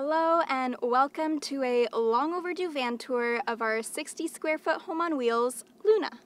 Hello and welcome to a long overdue van tour of our 60 square foot home on wheels, Luna.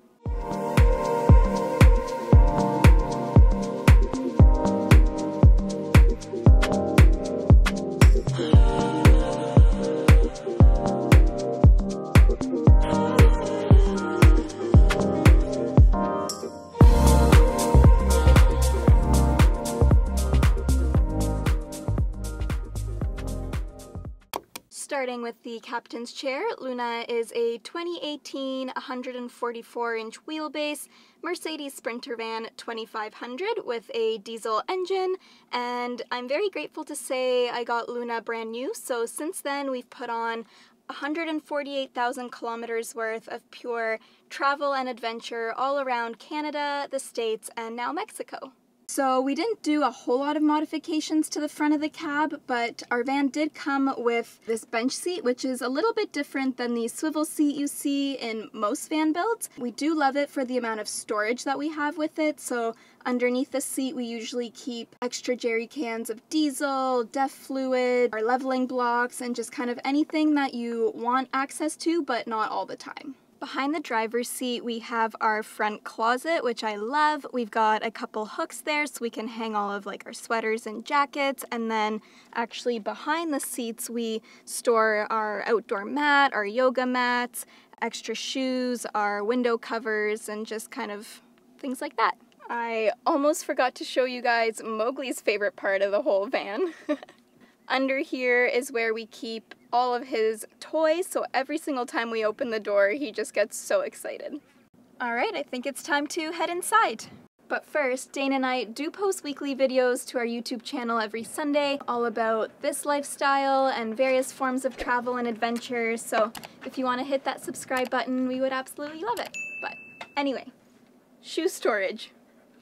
Starting with the captain's chair, Luna is a 2018 144 inch wheelbase Mercedes Sprinter van 2500 with a diesel engine, and I'm very grateful to say I got Luna brand new, so since then we've put on 148,000 kilometers worth of pure travel and adventure all around Canada, the States, and now Mexico. So we didn't do a whole lot of modifications to the front of the cab, but our van did come with this bench seat, which is a little bit different than the swivel seat you see in most van builds. We do love it for the amount of storage that we have with it, so underneath the seat we usually keep extra jerry cans of diesel, DEF fluid, our leveling blocks, and just kind of anything that you want access to, but not all the time. Behind the driver's seat, we have our front closet, which I love. We've got a couple hooks there so we can hang all of like our sweaters and jackets. And then actually behind the seats, we store our outdoor mat, our yoga mats, extra shoes, our window covers, and just kind of things like that. I almost forgot to show you guys Mowgli's favorite part of the whole van. Under here is where we keep all of his toys, so every single time we open the door, he just gets so excited. Alright, I think it's time to head inside. But first, Dayne and I do post weekly videos to our YouTube channel every Sunday all about this lifestyle and various forms of travel and adventure, so if you want to hit that subscribe button, we would absolutely love it. But anyway, shoe storage.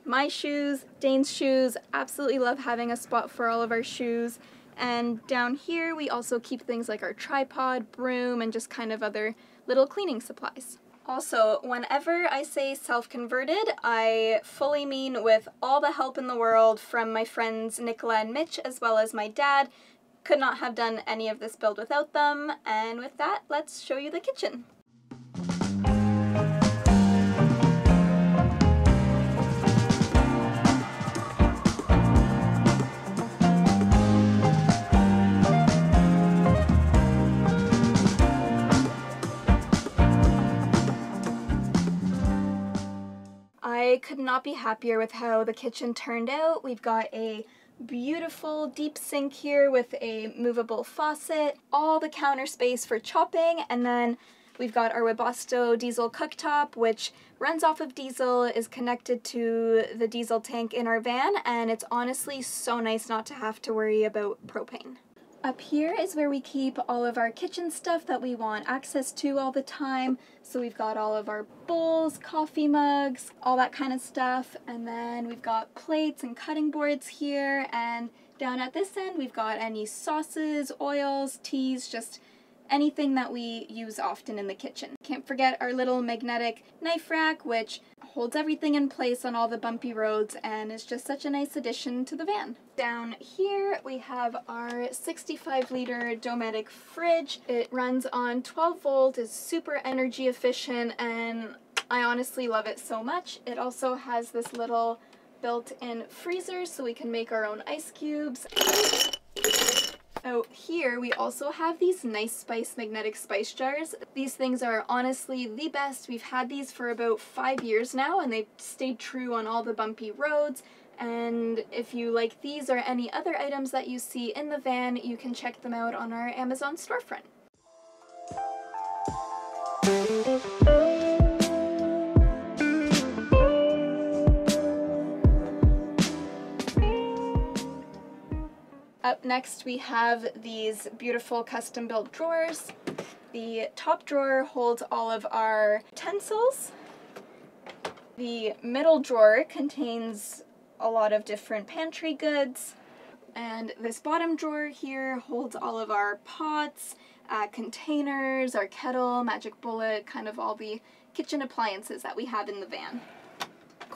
My shoes, Dayne's shoes, absolutely love having a spot for all of our shoes. And down here we also keep things like our tripod, broom, and just kind of other little cleaning supplies. Also, whenever I say self-converted, I fully mean with all the help in the world from my friends Nicola and Mitch, as well as my dad. Could not have done any of this build without them, and with that, let's show you the kitchen. Could not be happier with how the kitchen turned out. We've got a beautiful deep sink here with a movable faucet, all the counter space for chopping, and then we've got our Webasto diesel cooktop, which runs off of diesel, is connected to the diesel tank in our van, and it's honestly so nice not to have to worry about propane. Up here is where we keep all of our kitchen stuff that we want access to all the time. So we've got all of our bowls, coffee mugs, all that kind of stuff. And then we've got plates and cutting boards here. And down at this end, we've got any sauces, oils, teas, just anything that we use often in the kitchen. Can't forget our little magnetic knife rack, which holds everything in place on all the bumpy roads and is just such a nice addition to the van. Down here we have our 65 liter Dometic fridge. It runs on 12 volt, is super energy efficient, and I honestly love it so much. It also has this little built-in freezer so we can make our own ice cubes. Out here, we also have these Nice Spice magnetic spice jars. These things are honestly the best. We've had these for about five years now, and they've stayed true on all the bumpy roads. And if you like these or any other items that you see in the van, you can check them out on our Amazon storefront. Next we have these beautiful custom built drawers. The top drawer holds all of our utensils. The middle drawer contains a lot of different pantry goods. And this bottom drawer here holds all of our pots, uh, containers, our kettle, magic bullet, kind of all the kitchen appliances that we have in the van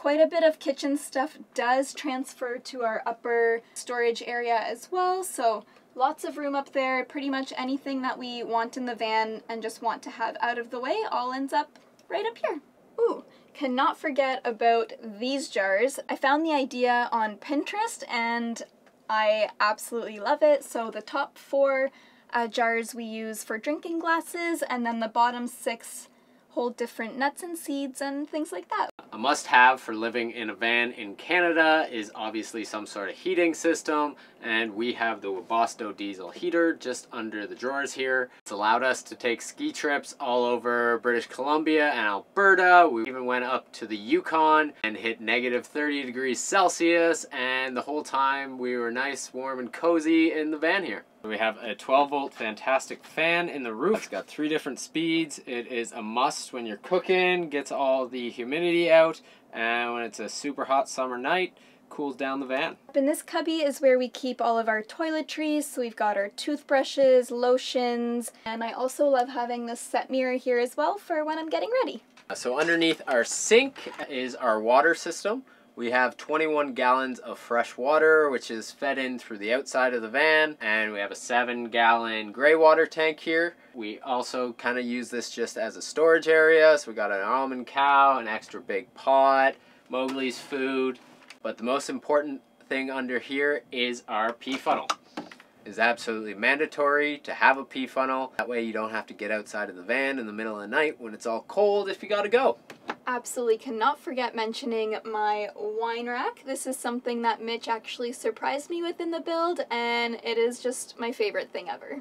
quite a bit of kitchen stuff does transfer to our upper storage area as well, so Lots of room up there, pretty much anything that we want in the van and just want to have out of the way all ends up right up here. Ooh, cannot forget about these jars. I found the idea on Pinterest and I absolutely love it. So the top four uh, jars we use for drinking glasses and then the bottom six hold different nuts and seeds and things like that. A must-have for living in a van in Canada is obviously some sort of heating system and we have the Webasto diesel heater just under the drawers here. It's allowed us to take ski trips all over British Columbia and Alberta. We even went up to the Yukon and hit negative 30 degrees Celsius and the whole time we were nice, warm and cozy in the van here. We have a 12 volt fantastic fan in the roof. It's got three different speeds. It is a must when you're cooking, gets all the humidity out, and when it's a super hot summer night, cools down the van. In this cubby is where we keep all of our toiletries. So we've got our toothbrushes, lotions, and I also love having this set mirror here as well for when I'm getting ready. So underneath our sink is our water system. We have 21 gallons of fresh water, which is fed in through the outside of the van, and we have a seven gallon gray water tank here. We also kind of use this just as a storage area, so we got an almond cow, an extra big pot, Mowgli's food, but the most important thing under here is our pee funnel. It is absolutely mandatory to have a pee funnel. That way you don't have to get outside of the van in the middle of the night when it's all cold if you gotta go absolutely cannot forget mentioning my wine rack. This is something that Mitch actually surprised me with in the build, and it is just my favorite thing ever.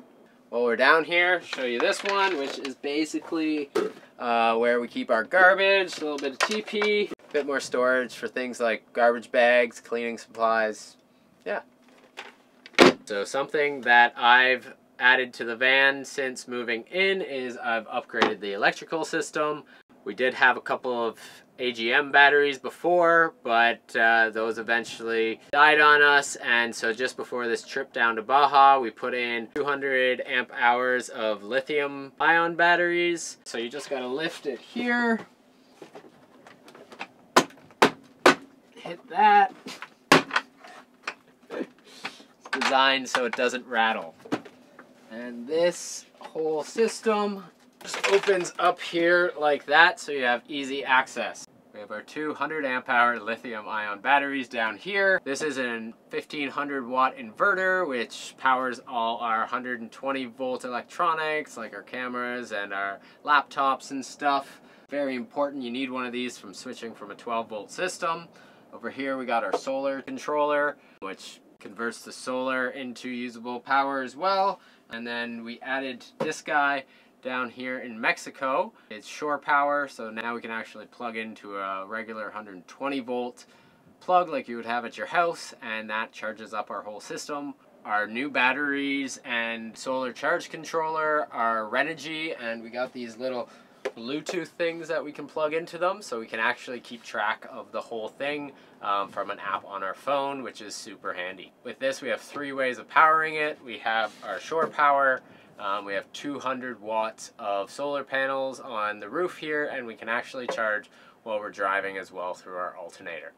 Well, we're down here, show you this one, which is basically uh, where we keep our garbage, a little bit of TP, a bit more storage for things like garbage bags, cleaning supplies, yeah. So something that I've added to the van since moving in is I've upgraded the electrical system. We did have a couple of AGM batteries before, but uh, those eventually died on us. And so just before this trip down to Baja, we put in 200 amp hours of lithium ion batteries. So you just gotta lift it here. Hit that. It's designed so it doesn't rattle. And this whole system just opens up here like that so you have easy access. We have our 200 amp hour lithium ion batteries down here. This is an 1500 watt inverter which powers all our 120 volt electronics like our cameras and our laptops and stuff. Very important, you need one of these from switching from a 12 volt system. Over here we got our solar controller which converts the solar into usable power as well. And then we added this guy down here in Mexico. It's shore power, so now we can actually plug into a regular 120 volt plug like you would have at your house, and that charges up our whole system. Our new batteries and solar charge controller are Renogy, and we got these little Bluetooth things that we can plug into them so we can actually keep track of the whole thing um, from an app on our phone, which is super handy. With this, we have three ways of powering it. We have our shore power, um, we have 200 watts of solar panels on the roof here and we can actually charge while we're driving as well through our alternator.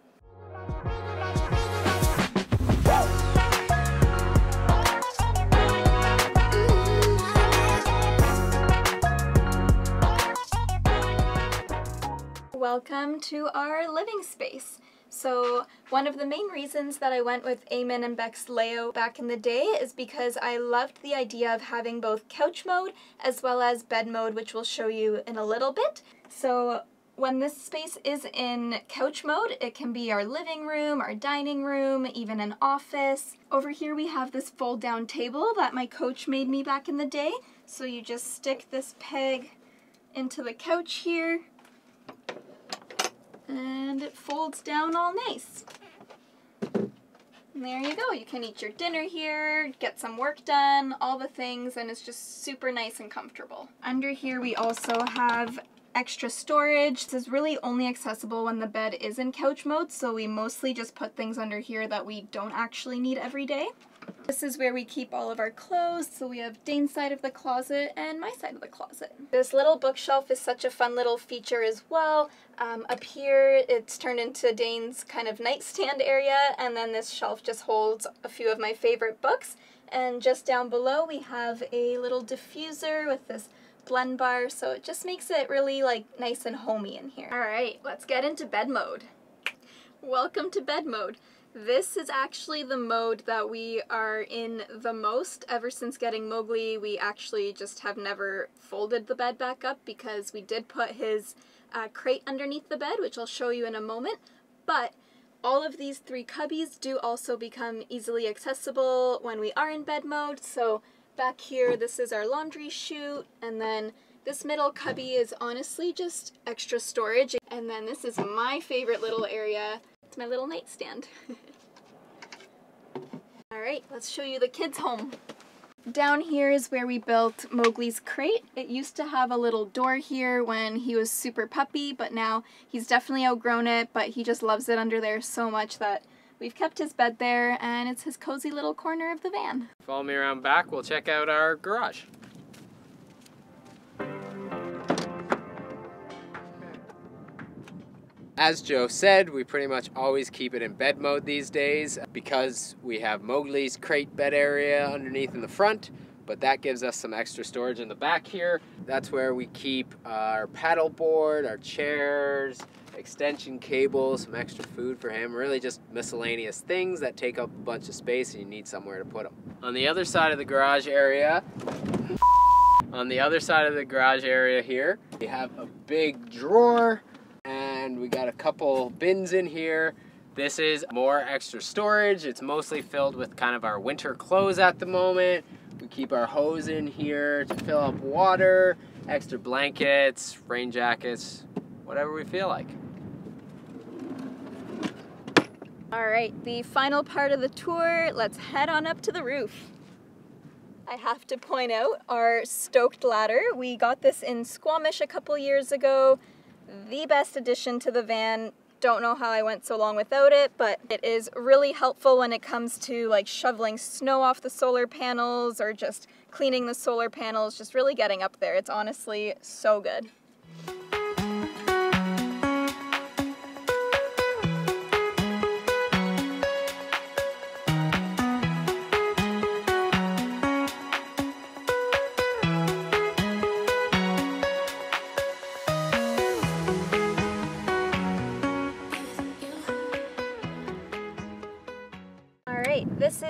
Welcome to our living space. So one of the main reasons that I went with Eamon and Bec's layout back in the day is because I loved the idea of having both couch mode as well as bed mode, which we'll show you in a little bit. So when this space is in couch mode, it can be our living room, our dining room, even an office. Over here we have this fold down table that my coach made me back in the day. So you just stick this peg into the couch here and it folds down all nice. And there you go. You can eat your dinner here, get some work done, all the things, and it's just super nice and comfortable. Under here we also have extra storage. This is really only accessible when the bed is in couch mode, so we mostly just put things under here that we don't actually need every day. This is where we keep all of our clothes, so we have Dayne's side of the closet and my side of the closet. This little bookshelf is such a fun little feature as well. Um, up here, it's turned into Dayne's kind of nightstand area, and then this shelf just holds a few of my favorite books. And just down below we have a little diffuser with this blend bar, so it just makes it really like nice and homey in here. All right, let's get into bed mode. Welcome to bed mode. This is actually the mode that we are in the most. Ever since getting Mowgli, we actually just have never folded the bed back up because we did put his uh, crate underneath the bed, which I'll show you in a moment. But all of these three cubbies do also become easily accessible when we are in bed mode. So back here, this is our laundry chute, and then this middle cubby is honestly just extra storage. And then this is my favorite little area my little nightstand. Alright, let's show you the kids' home. Down here is where we built Mowgli's crate. It used to have a little door here when he was super puppy, but now he's definitely outgrown it, but he just loves it under there so much that we've kept his bed there, and it's his cozy little corner of the van. Follow me around back, we'll check out our garage. As Jo said, we pretty much always keep it in bed mode these days because we have Mowgli's crate bed area underneath in the front, but that gives us some extra storage in the back here. That's where we keep our paddle board, our chairs, extension cables, some extra food for him, really just miscellaneous things that take up a bunch of space and you need somewhere to put them. On the other side of the garage area, on the other side of the garage area here, we have a big drawer and we got a couple bins in here. This is more extra storage. It's mostly filled with kind of our winter clothes at the moment. We keep our hose in here to fill up water, extra blankets, rain jackets, whatever we feel like. All right, the final part of the tour, let's head on up to the roof. I have to point out our stoked ladder. We got this in Squamish a couple years ago the best addition to the van. Don't know how I went so long without it, but it is really helpful when it comes to like shoveling snow off the solar panels or just cleaning the solar panels, just really getting up there. It's honestly so good.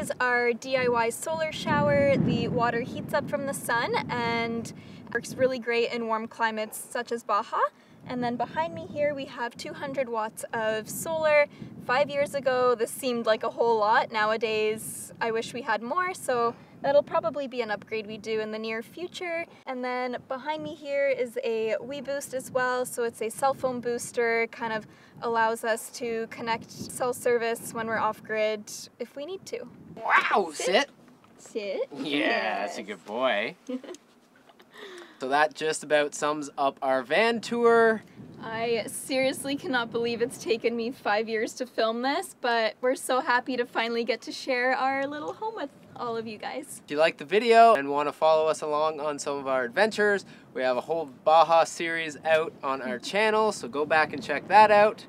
Is our DIY solar shower. The water heats up from the sun and works really great in warm climates such as Baja. And then behind me here we have 200 watts of solar. Five years ago this seemed like a whole lot. Nowadays I wish we had more so that'll probably be an upgrade we do in the near future. And then behind me here is a WeBoost as well. So it's a cell phone booster, kind of allows us to connect cell service when we're off grid if we need to. Wow, sit. Sit. Yeah, yes. that's a good boy. so that just about sums up our van tour. I seriously cannot believe it's taken me five years to film this, but we're so happy to finally get to share our little home with all of you guys. If you like the video and want to follow us along on some of our adventures, we have a whole Baja series out on our channel, so go back and check that out.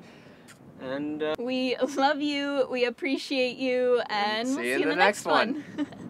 And uh, we love you, we appreciate you, and see we'll you see in you the, in the next, next one. one.